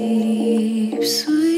deep sleep.